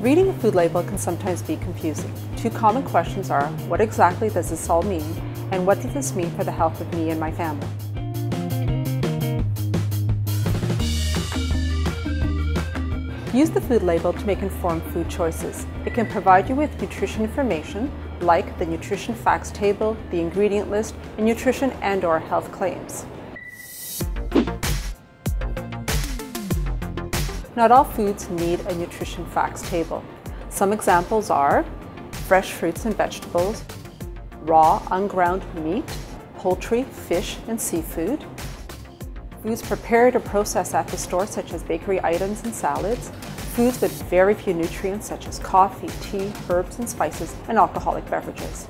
Reading a food label can sometimes be confusing. Two common questions are, what exactly does this all mean? And what does this mean for the health of me and my family? Use the food label to make informed food choices. It can provide you with nutrition information like the nutrition facts table, the ingredient list, and nutrition and or health claims. Not all foods need a nutrition facts table. Some examples are fresh fruits and vegetables, raw unground meat, poultry, fish, and seafood, foods prepared or processed at the store such as bakery items and salads, foods with very few nutrients such as coffee, tea, herbs and spices, and alcoholic beverages.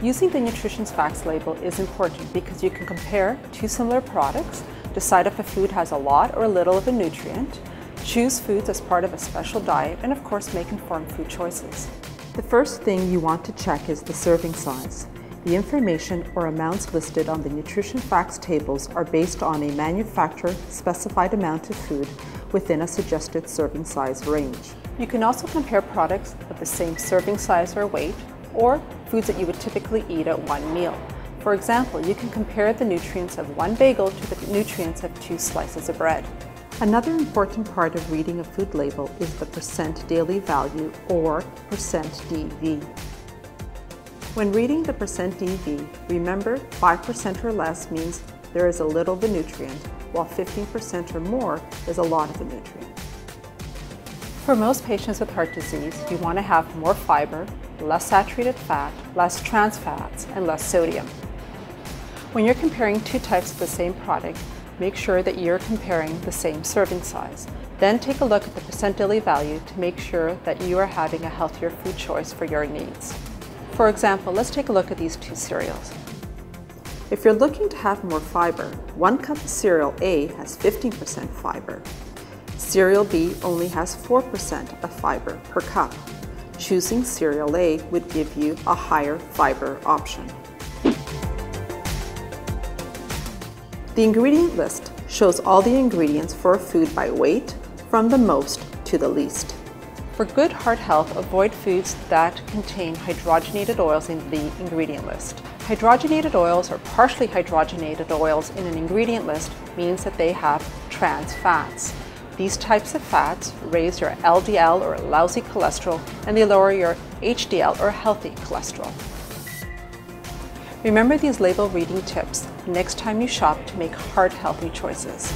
Using the Nutrition Facts label is important because you can compare two similar products, decide if a food has a lot or little of a nutrient, Choose foods as part of a special diet and of course make informed food choices. The first thing you want to check is the serving size. The information or amounts listed on the nutrition facts tables are based on a manufacturer specified amount of food within a suggested serving size range. You can also compare products of the same serving size or weight or foods that you would typically eat at one meal. For example, you can compare the nutrients of one bagel to the nutrients of two slices of bread. Another important part of reading a food label is the percent daily value or percent DV. When reading the percent DV, remember 5% or less means there is a little of a nutrient, while 15% or more is a lot of a nutrient. For most patients with heart disease, you want to have more fiber, less saturated fat, less trans fats, and less sodium. When you're comparing two types of the same product, make sure that you're comparing the same serving size. Then take a look at the percent daily value to make sure that you are having a healthier food choice for your needs. For example, let's take a look at these two cereals. If you're looking to have more fiber, one cup of cereal A has 15% fiber. Cereal B only has 4% of fiber per cup. Choosing cereal A would give you a higher fiber option. The ingredient list shows all the ingredients for a food by weight, from the most to the least. For good heart health, avoid foods that contain hydrogenated oils in the ingredient list. Hydrogenated oils or partially hydrogenated oils in an ingredient list means that they have trans fats. These types of fats raise your LDL or lousy cholesterol and they lower your HDL or healthy cholesterol. Remember these label reading tips next time you shop to make heart healthy choices.